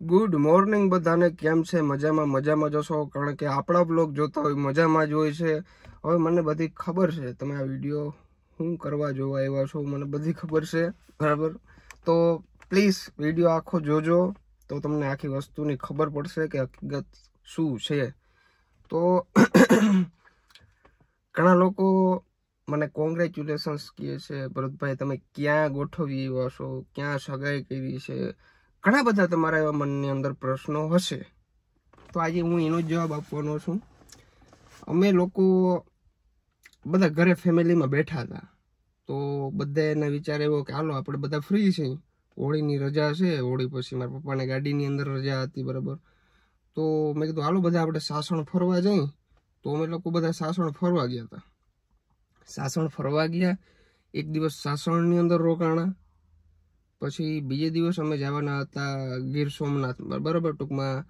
Good morning બધાને, કેમ છે? મજામાં મજામાં જશો કારણ કે આપણા બ્લોગ જોતા હોય, મજામાં જ હોય છે. હવે મને બધી ખબર છે. તમે આ વીડિયો શું કરવા જોવા આવ્યા છો, મને બધી ખબર છે. બરાબર? તો પ્લીઝ વીડિયો આખો જોજો, તો તમને આખી વસ્તુની ખબર પડશે કે હકીકત શું છે. તો ઘણા લોકો મને કોંગ્રેચ્યુલેશન્સ કહે છે, ભરતભાઈ, તમે ક્યાં ગોઠવી આવ્યા છો? ક્યાં સગાઈ કરી છે? ઘણા બધા તમારા એવા મનની અંદર પ્રશ્નો હશે. તો આજે હું એનો જવાબ આપવાનો છું. અમે લોકો બધા ઘરે ફેમિલીમાં બેઠા હતા. તો બધા એના વિચાર એવો કે હાલો, આપણે બધા ફ્રી છીએ હોળીની રજા છે, હોળી પછી મારા પપ્પાને ગાડીની અંદર રજા હતી, બરાબર. તો મેં કીધું, હાલો બધા આપણે સાસણ ફરવા જઈ. તો અમે લોકો બધા સાસણ ફરવા ગયા હતા. સાસણ ફરવા ગયા, એક દિવસ સાસણની અંદર રોકાણા. પછી બીજે દિવસ અમે જવાના હતા ગીર સોમનાથ બરાબર ટૂંકમાં.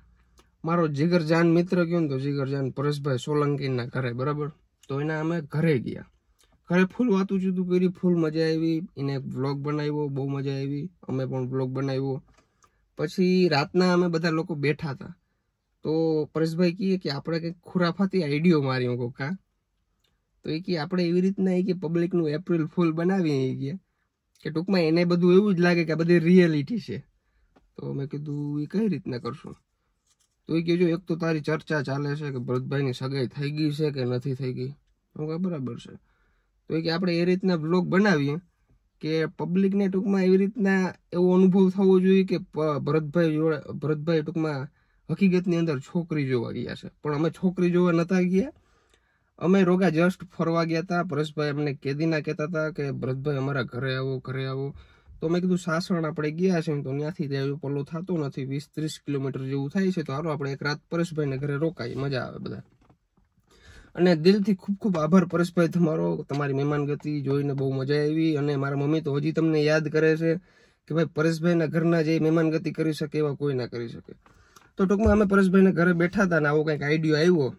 મારો જીગરજાન મિત્ર કહ્યું ને તો જીગરજાન પરેશભાઈ સોલંકીના ઘરે, બરાબર? તો એના અમે ઘરે ગયા. ઘરે ફૂલ વાતું ચૂતું કરી ફૂલ મજા આવી. એને વ્લોગ બનાવ્યો, બહુ મજા આવી. અમે પણ વ્લોગ બનાવ્યો. પછી રાતના અમે બધા લોકો બેઠા હતા. તો પરેશભાઈ કહીએ કે આપણે કંઈક ખુરાફાતી આઈડિયો માર્યો કોકા. તો એ કે આપણે એવી રીતના એ કે પબ્લિકનું એપ્રિલ ફૂલ બનાવી કે. કે ટૂંકમાં એને બધું એવું જ લાગે કે આ બધી રિયાલિટી છે. તો મેં કીધું એ કઈ રીતના કરશું? તો એ કહેજો, એક તો તારી ચર્ચા ચાલે છે કે ભરતભાઈની સગાઈ થઈ ગઈ છે કે નથી થઈ ગઈ? હું કહે, બરાબર છે. તો એ કે, આપણે એ રીતના બ્લોગ બનાવીએ કે પબ્લિકને ટૂંકમાં એવી રીતના એવો અનુભવ થવો જોઈએ કે ભરતભાઈ જોડે, ભરતભાઈ ટૂંકમાં હકીકતની અંદર છોકરી જોવા ગયા છે. પણ અમે છોકરી જોવા નતા ગયા. અમે રોગા જસ્ટ ફરવા ગયા હતા પરેશભાઈ અમને કેદીના કહેતા હતા કે, ભરતભાઈ, અમારા ઘરે આવો ઘરે આવો. તો મેં કીધું, સાસણ આપણે ગયા છે તો ત્યાંથી ત્યાં પલ્લો થતો નથી. વીસ ત્રીસ કિલોમીટર જેવું થાય છે. તો હાલો આપણે એક રાત પરેશભાઈને ઘરે રોકાઈ મજા આવે બધા. અને દિલથી ખૂબ ખૂબ આભાર પરેશભાઈ તમારો. તમારી મહેમાનગતિ જોઈને બહુ મજા આવી. અને મારા મમ્મી તો હજી તમને યાદ કરે છે કે ભાઈ પરેશભાઈના ઘરના જે મહેમાનગતિ કરી શકે એવા કોઈ ના કરી શકે. તો ટૂંકમાં અમે પરેશભાઈને ઘરે બેઠા હતા ને આવો કંઈક આઈડિયો આવ્યો.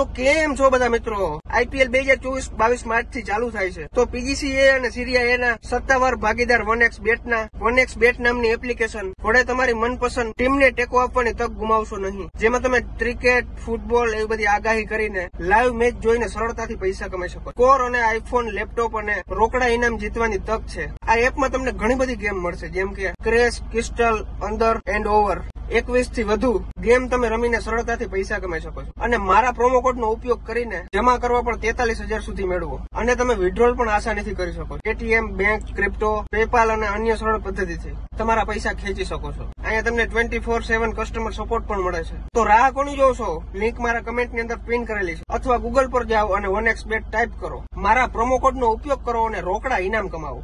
તો કેમ છો બધા મિત્રો? આઈપીએલ બે હજાર ચોવીસ બાવીસ માર્ચથી ચાલુ થાય છે. તો પીજીસીએ અને સીરિયા એ ના સત્તાવાર ભાગીદાર વન એક્સ બેટ ના વન એક્સ બેટ નામની એપ્લિકેશન વડે તમારી મનપસંદ ટીમને ટેકો આપવાની તક ગુમાવશો નહીં. જેમાં તમે ક્રિકેટ, ફૂટબોલ એવી બધી આગાહી કરીને લાઈવ મેચ જોઈને સરળતાથી પૈસા કમાઈ શકો. કોર અને આઈફોન, લેપટોપ અને રોકડા ઇનામ જીતવાની તક છે. આ એપમાં તમને ઘણી બધી ગેમ મળશે, જેમ કે crash, crystal, under, and over. એકવીસથી વધુ ગેમ તમે રમીને સરળતાથી પૈસા કમાઈ શકો છો. અને મારા પ્રોમો કોડ નો ઉપયોગ કરીને જમા કરવા પણ તેતાલીસ હજાર સુધી મેળવો. અને તમે વિડ્રોલ પણ આસાનીથી કરી શકો. એટીએમ, બેંક, ક્રિપ્ટો પેપાલ અને અન્ય સરળ પદ્ધતિથી તમારા પૈસા ખેંચી શકો છો. અહીંયા તમને twenty four seven customer support પણ મળે છે. તો રાહ કોની જોવો છો? લિંક મારા કમેન્ટની અંદર પિન કરેલી છે. અથવા ગૂગલ પર જાઓ અને વન એક્સ બેટ ટાઈપ કરો. મારા પ્રોમો કોડ નો ઉપયોગ કરો અને રોકડા ઇનામ કમાવો.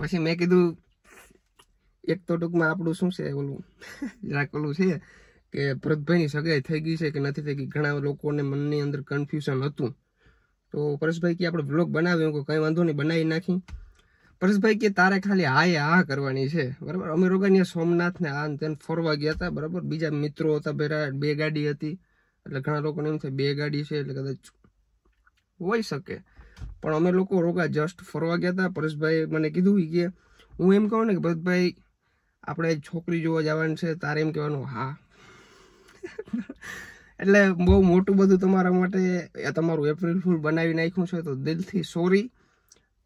પછી મેં કીધું એક તો ટૂંકમાં આપણું શું છે ઓલું? જરાક ઓલું છે કે ભરતભાઈની સગાઈ થઈ ગઈ છે કે નથી થઈ ગઈ, ઘણા લોકોને મનની અંદર કન્ફ્યુઝન હતું. તો પરેશભાઈ કે આપણે બ્લોગ બનાવ્યો કે કંઈ વાંધો નહીં, બનાવી નાખી. પરેશભાઈ કે, તારે ખાલી હા એ હા કરવાની છે. બરાબર? અમે રોગાની સોમનાથને આ તેને ફરવા ગયા હતા, બરાબર? બીજા મિત્રો હતા ભેરા બે ગાડી હતી. એટલે ઘણા લોકોને એમ થાય, બે ગાડી છે, એટલે કદાચ હોઈ શકે. પણ અમે લોકો રોગા જસ્ટ ફરવા ગયા હતા. પરેશભાઈ મને કીધું કે, હું એમ કહું ને કે ભરતભાઈ આપણે છોકરી જોવા જવાનું છે, તારે એમ કહેવાનું, હા. એટલે બહુ મોટું બધું તમારા માટે તમારું એપ્રિલ ફૂલ બનાવી નાખ્યું છે, તો દિલથી સોરી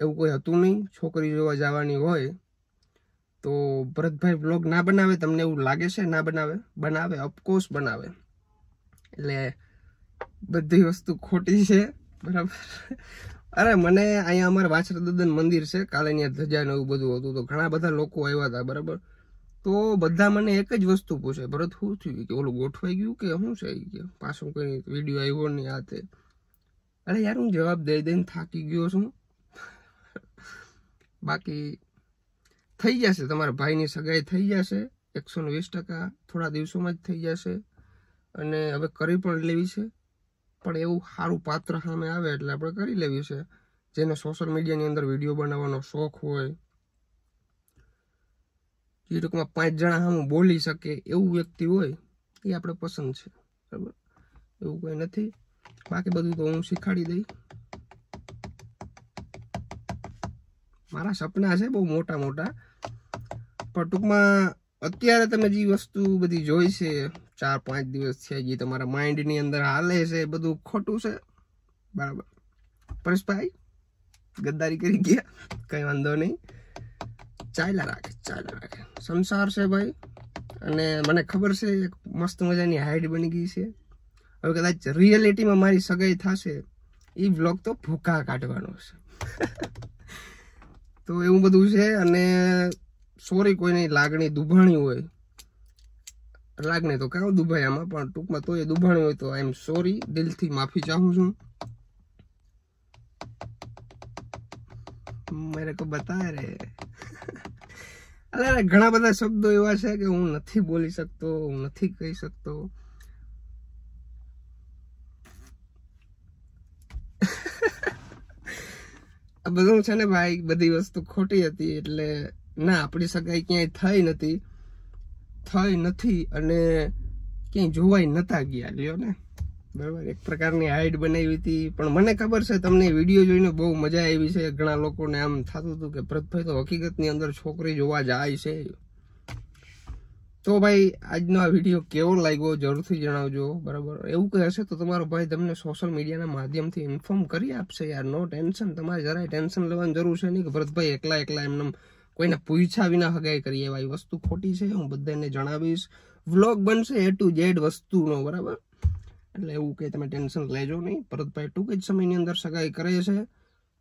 એવું કોઈ હતું નહીં. છોકરી જોવા જવાની હોય તો ભરતભાઈ બ્લોગ ના બનાવે, તમને એવું લાગે છે, ના બનાવે? બનાવે ઓફકોર્સ બનાવે. એટલે બધી વસ્તુ ખોટી છે, બરાબર? અરે, મને અહીંયા અમારે વાછરા મંદિર છે, કાલે અહીંયા ધજા ને એવું બધું હતું, તો ઘણા બધા લોકો આવ્યા હતા, બરાબર? તો બધા મને એક જ વસ્તુ પૂછે, ભરત, શું થયું? કે ઓલું ગોઠવાઈ ગયું કે શું છે કે? પાછું કઈ વીડિયો આવ્યો નહીં આ તે. અરે યાર, હું જવાબ દઈ દઈને થાકી ગયો છું. બાકી થઈ જશે, તમારા ભાઈની સગાઈ થઈ જશે, એકસો ને વીસ ટકા થોડા દિવસોમાં જ થઈ જશે, અને હવે કરી પણ લેવી છે. પણ એવું સારું પાત્ર સામે આવે એટલે આપણે કરી લેવી છે. જેને સોશિયલ મીડિયાની અંદર વીડિયો બનાવવાનો શોખ હોય જે ટૂંકમાં પાંચ જણા સામે બોલી શકે એવું વ્યક્તિ હોય, એ આપણે પસંદ છે. બરાબર? એવું કોઈ નથી. બાકી બધું તો હું શીખાડી દઈ મારા સપના છે બહુ મોટા મોટા. પણ ટૂંકમાં અત્યારે તમે જે વસ્તુ બધી જોઈ છે, ચાર પાંચ દિવસ છે જે તમારા માઇન્ડની અંદર હાલે છે, એ બધું ખોટું છે. બરાબર? પરેશભાઈ, ગદ્દારી કરી ગયા? કંઈ વાંધો નહીં. ચાલ્યા રાખે ચાલ્યા રાખે. સંસાર છે ભાઈ, અને મને ખબર છે એક મસ્ત મજાની હાઈટ બની ગઈ છે. હવે કદાચ રિયલિટીમાં મારી સગાઈ થશે એ બ્લોગ તો ભૂકા કાઢવાનો છે. તો એવું બધું છે, અને સોરી કોઈની લાગણી દુભાણી હોય. લાગણી તો કાં દુભાઈ આમાં પણ ટૂંકમાં તો એ દુભાણી હોય તો આઈ એમ સોરી દિલથી માફી ચાહું છું. મેરે તો બતા રે. અરે ઘણા બધા શબ્દો એવા છે કે હું નથી બોલી શકતો, હું નથી કહી શકતો. આ બધું છે ને ભાઈ, બધી વસ્તુ ખોટી હતી એટલે ના, આપણી સગાઈ ક્યાંય થઈ નથી. થઈ નથી અને ક્યાંય જોવાય નતા ગયા, લ્યો ને. બરાબર? એક પ્રકારની હાઈટ બનાવી હતી. પણ મને ખબર છે, તમને વીડિયો જોઈને બહુ મજા આવી છે. ઘણા લોકોને આમ થતું હતું કે પ્રતભાઈ તો હકીકતની અંદર છોકરી જોવા જાય છે. તો ભાઈ, આજનો આ વીડિયો કેવો લાગ્યો જરૂરથી જણાવજો, બરાબર? એવું કંઈ હશે તો તમારો ભાઈ તમને સોશિયલ મીડિયાના માધ્યમથી ઇન્ફોર્મ કરી આપશે યાર. નો ટેન્શન તમારે જરાય ટેન્શન લેવાની જરૂર છે નહીં કે ભરતભાઈ એકલા એકલા એમને કોઈને પૂછ્યા વિના હગાઈ કરીએ એવા. વસ્તુ ખોટી છે, હું બધાને જણાવીશ. વ્લોગ બનશે એ ટુ જેડ વસ્તુનો, બરાબર? એટલે એવું કે તમે ટેન્શન લેજો નહીં. ભરતભાઈ ટૂંક જ સમયની અંદર સગાઈ કરે છે.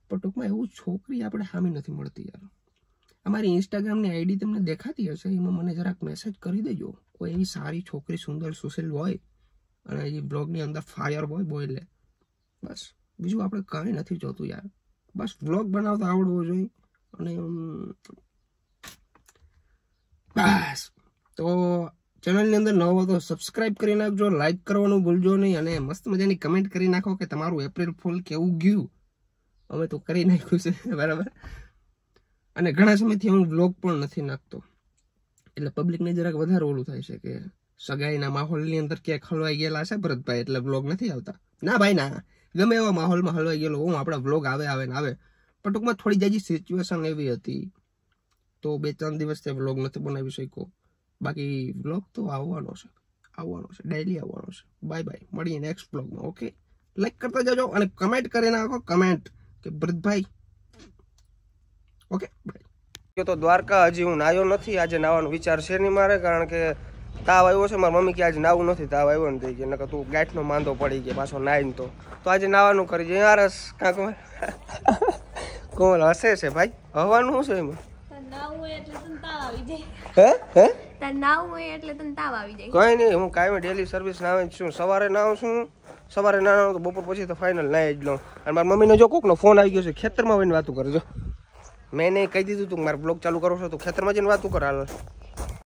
પણ ટૂંકમાં એવું છોકરી આપણે હામી નથી મળતી યાર. અમારી ઇન્સ્ટાગ્રામની આઈડી તમને દેખાતી હશે. એમાં મને જરાક મેસેજ કરી દેજો. કોઈ એવી સારી છોકરી, સુંદર, સુશીલ હોય અને એ બ્લોગની અંદર ફાયર હોય બોય બસ. બીજું આપણે કાંઈ નથી જોતું યાર. બસ બ્લોગ બનાવતા આવડવો જોઈએ. અને બસ. તો ચેનલની અંદર નવો તો સબસ્ક્રાઇબ કરી નાખજો લાઈક કરવાનું ભૂલજો નહીં અને મસ્ત મજાની કમેન્ટ કરી નાખો કે તમારું એપ્રિલ ફૂલ કેવું ગયું. અમે તો કરી નાખ્યું છે, બરાબર? અને ઘણા સમયથી હું વ્લોગ પણ નથી નાખતો. એટલે પબ્લિકને જરાક વધારે ઓલું થાય છે કે સગાઈના માહોલની અંદર ક્યાંક હલવાઈ ગયેલા છે ભરતભાઈ, એટલે વ્લોગ નથી આવતા. ના ભાઈ, ના. ગમે એવા માહોલમાં હલવાઈ ગયેલો હું આપણા વ્લોગ આવે આવે ને આવે. પણ ટૂંકમાં થોડી જાજી સિચ્યુએશન એવી હતી. તો બે ત્રણ દિવસ તે વ્લોગ નથી બનાવી શક્યો. બાકી બ્લોગ તો આવવાનો છે. આવવાનો છે. ડેલી આવવાનો છે. બાય બાય મળીએ નેક્સ્ટ બ્લોગમાં ઓકે લાઈક કરતા જજો અને કમેન્ટ કરી નાખો. કમેન્ટ કે ભરતભાઈ. ઓકે બાય તો દ્વારકા હજી હું નાયો નથી. આજે નાવાનો વિચાર છે નહીં મારે કારણ કે તાવ આવ્યો છે. મારી મમ્મી કે આજે નાવું નથી. તાવ આવ્યો ને થઈ ગયો. નકર તું ગાંઠનો માંદો પડી ગયો પાછો નાઈને તો. તો આજે નાવાનું કરી જાય યાર કાં કોમલ કોમલ હસે છે ભાઈ? હવાનું શું છે એમાં? હે? હે? કઈ નહીં, હું કાયમ ડેલી સર્વિસ ના આવે છું. સવારે નાવું છું, સવારે ના આવું તો બપોર પછી તો ફાઇનલ ના જ લઉં. અને મારા મમ્મીને જો કોકનો ફોન આવી ગયો છે, ખેતરમાં જઈને વાતું કરજો. મેં એને કહી દીધું તું મારે બ્લોગ ચાલુ કરો છો, તો ખેતરમાં જઈને વાતું કર હાલ.